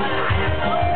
I have no